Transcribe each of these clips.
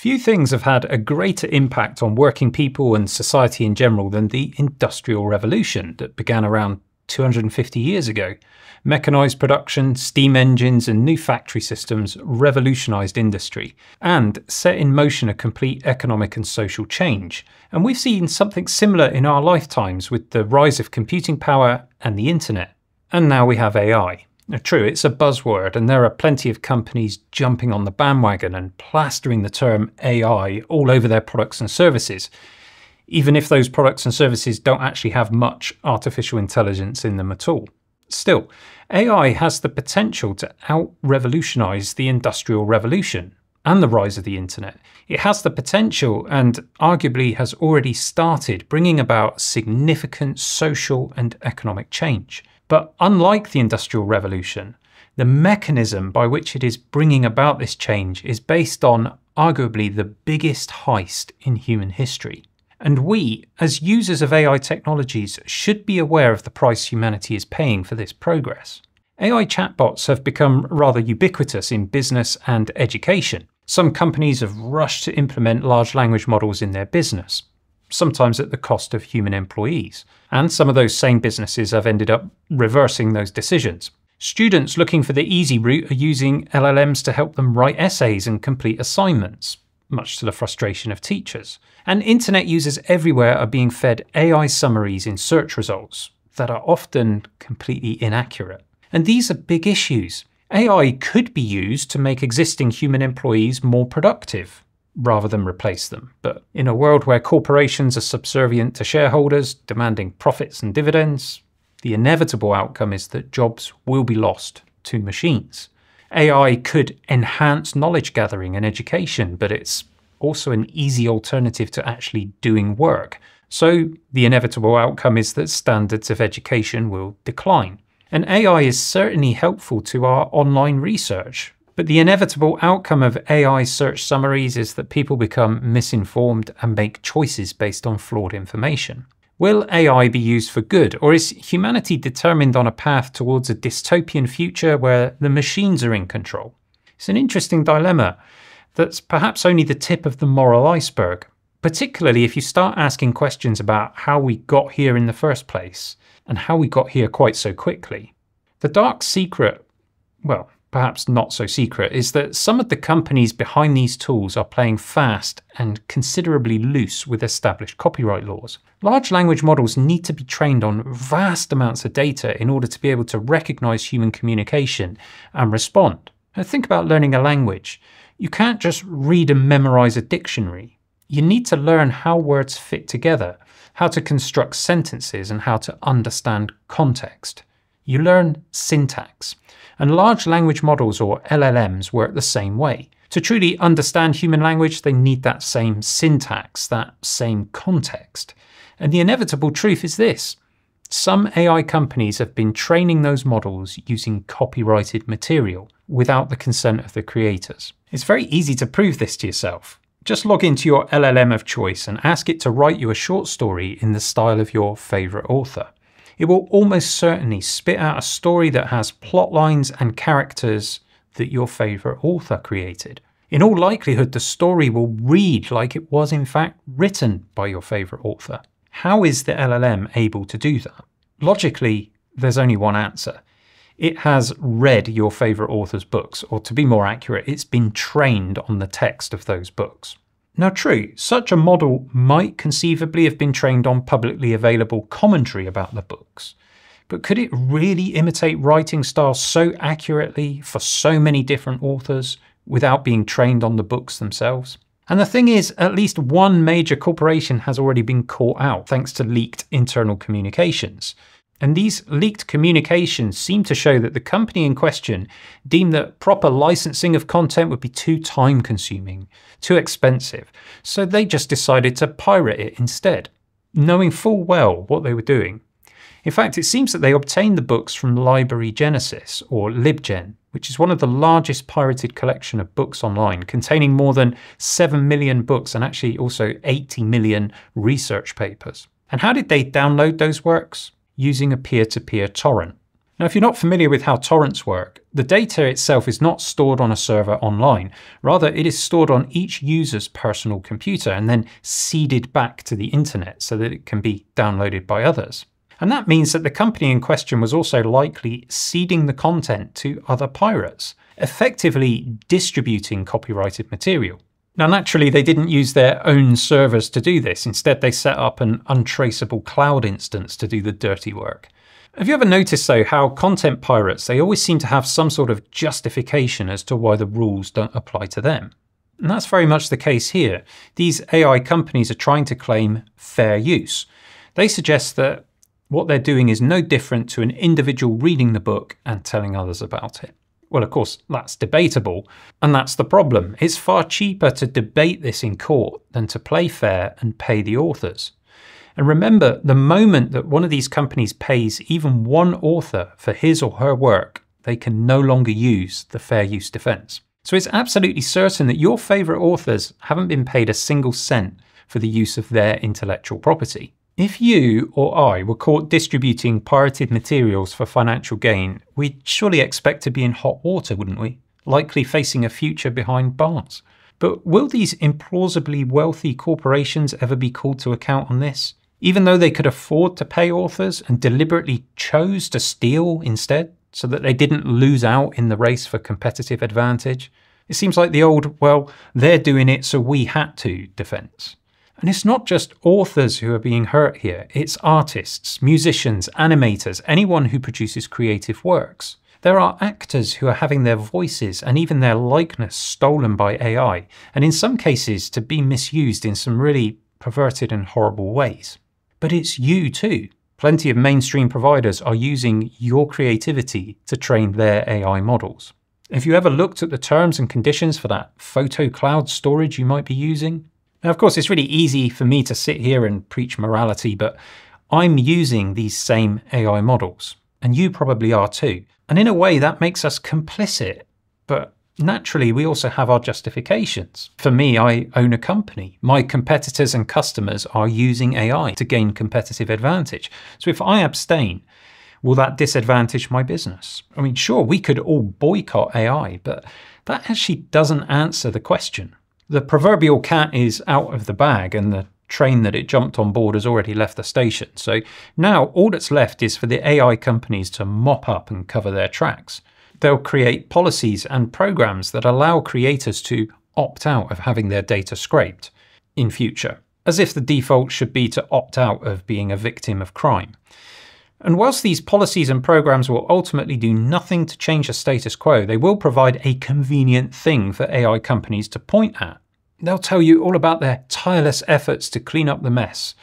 Few things have had a greater impact on working people and society in general than the Industrial Revolution that began around 250 years ago. Mechanised production, steam engines, and new factory systems revolutionised industry and set in motion a complete economic and social change. And we've seen something similar in our lifetimes with the rise of computing power and the internet. And now we have AI. True, it's a buzzword, and there are plenty of companies jumping on the bandwagon and plastering the term AI all over their products and services, even if those products and services don't actually have much artificial intelligence in them at all. Still, AI has the potential to out revolutionize the Industrial Revolution and the rise of the internet. It has the potential and arguably has already started bringing about significant social and economic change. But unlike the Industrial Revolution, the mechanism by which it is bringing about this change is based on arguably the biggest heist in human history. And we, as users of AI technologies, should be aware of the price humanity is paying for this progress. AI chatbots have become rather ubiquitous in business and education. Some companies have rushed to implement large language models in their business sometimes at the cost of human employees. And some of those same businesses have ended up reversing those decisions. Students looking for the easy route are using LLMs to help them write essays and complete assignments, much to the frustration of teachers. And internet users everywhere are being fed AI summaries in search results that are often completely inaccurate. And these are big issues. AI could be used to make existing human employees more productive, rather than replace them. But in a world where corporations are subservient to shareholders, demanding profits and dividends, the inevitable outcome is that jobs will be lost to machines. AI could enhance knowledge gathering and education, but it's also an easy alternative to actually doing work. So the inevitable outcome is that standards of education will decline. And AI is certainly helpful to our online research, but the inevitable outcome of AI search summaries is that people become misinformed and make choices based on flawed information. Will AI be used for good, or is humanity determined on a path towards a dystopian future where the machines are in control? It's an interesting dilemma that's perhaps only the tip of the moral iceberg, particularly if you start asking questions about how we got here in the first place and how we got here quite so quickly. The dark secret, well, perhaps not so secret, is that some of the companies behind these tools are playing fast and considerably loose with established copyright laws. Large language models need to be trained on vast amounts of data in order to be able to recognize human communication and respond. Now think about learning a language. You can't just read and memorize a dictionary. You need to learn how words fit together, how to construct sentences, and how to understand context. You learn syntax. And large language models, or LLMs, work the same way. To truly understand human language, they need that same syntax, that same context. And the inevitable truth is this. Some AI companies have been training those models using copyrighted material without the consent of the creators. It's very easy to prove this to yourself. Just log into your LLM of choice and ask it to write you a short story in the style of your favourite author it will almost certainly spit out a story that has plot lines and characters that your favourite author created. In all likelihood, the story will read like it was in fact written by your favourite author. How is the LLM able to do that? Logically, there's only one answer. It has read your favourite author's books, or to be more accurate, it's been trained on the text of those books. Now true, such a model might conceivably have been trained on publicly available commentary about the books, but could it really imitate writing styles so accurately for so many different authors without being trained on the books themselves? And the thing is, at least one major corporation has already been caught out thanks to leaked internal communications. And these leaked communications seem to show that the company in question deemed that proper licensing of content would be too time consuming, too expensive, so they just decided to pirate it instead, knowing full well what they were doing. In fact, it seems that they obtained the books from Library Genesis, or LibGen, which is one of the largest pirated collection of books online, containing more than 7 million books and actually also 80 million research papers. And how did they download those works? Using a peer-to-peer torrent. Now, if you're not familiar with how torrents work, the data itself is not stored on a server online. Rather, it is stored on each user's personal computer and then seeded back to the internet so that it can be downloaded by others. And that means that the company in question was also likely seeding the content to other pirates, effectively distributing copyrighted material. Now, naturally, they didn't use their own servers to do this. Instead, they set up an untraceable cloud instance to do the dirty work. Have you ever noticed, though, how content pirates, they always seem to have some sort of justification as to why the rules don't apply to them? And that's very much the case here. These AI companies are trying to claim fair use. They suggest that what they're doing is no different to an individual reading the book and telling others about it. Well, of course, that's debatable, and that's the problem. It's far cheaper to debate this in court than to play fair and pay the authors. And remember, the moment that one of these companies pays even one author for his or her work, they can no longer use the fair use defense. So it's absolutely certain that your favorite authors haven't been paid a single cent for the use of their intellectual property. If you or I were caught distributing pirated materials for financial gain, we'd surely expect to be in hot water, wouldn't we? Likely facing a future behind bars. But will these implausibly wealthy corporations ever be called to account on this? even though they could afford to pay authors and deliberately chose to steal instead so that they didn't lose out in the race for competitive advantage. It seems like the old, well, they're doing it so we had to defense. And it's not just authors who are being hurt here, it's artists, musicians, animators, anyone who produces creative works. There are actors who are having their voices and even their likeness stolen by AI, and in some cases to be misused in some really perverted and horrible ways but it's you too. Plenty of mainstream providers are using your creativity to train their AI models. Have you ever looked at the terms and conditions for that photo cloud storage you might be using? Now, of course, it's really easy for me to sit here and preach morality, but I'm using these same AI models, and you probably are too. And in a way, that makes us complicit. But Naturally, we also have our justifications. For me, I own a company. My competitors and customers are using AI to gain competitive advantage. So if I abstain, will that disadvantage my business? I mean, sure, we could all boycott AI, but that actually doesn't answer the question. The proverbial cat is out of the bag and the train that it jumped on board has already left the station. So now all that's left is for the AI companies to mop up and cover their tracks they'll create policies and programs that allow creators to opt out of having their data scraped in future, as if the default should be to opt out of being a victim of crime. And whilst these policies and programs will ultimately do nothing to change the status quo, they will provide a convenient thing for AI companies to point at. They'll tell you all about their tireless efforts to clean up the mess.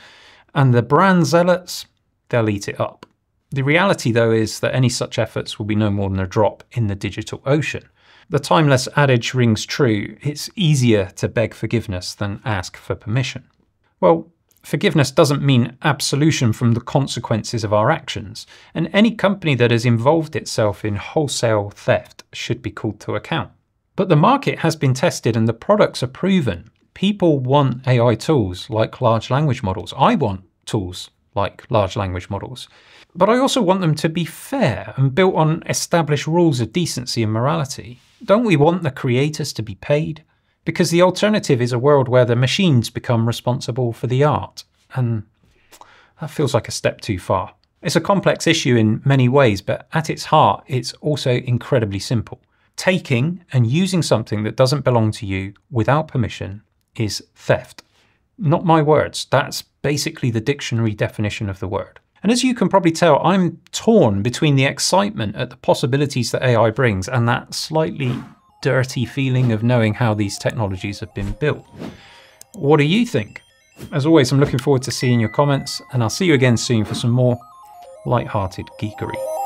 And the brand zealots, they'll eat it up. The reality, though, is that any such efforts will be no more than a drop in the digital ocean. The timeless adage rings true it's easier to beg forgiveness than ask for permission. Well, forgiveness doesn't mean absolution from the consequences of our actions, and any company that has involved itself in wholesale theft should be called to account. But the market has been tested and the products are proven. People want AI tools like large language models. I want tools like large language models. But I also want them to be fair and built on established rules of decency and morality. Don't we want the creators to be paid? Because the alternative is a world where the machines become responsible for the art. And that feels like a step too far. It's a complex issue in many ways, but at its heart, it's also incredibly simple. Taking and using something that doesn't belong to you without permission is theft. Not my words, that's basically the dictionary definition of the word. And as you can probably tell, I'm torn between the excitement at the possibilities that AI brings and that slightly dirty feeling of knowing how these technologies have been built. What do you think? As always, I'm looking forward to seeing your comments, and I'll see you again soon for some more light-hearted geekery.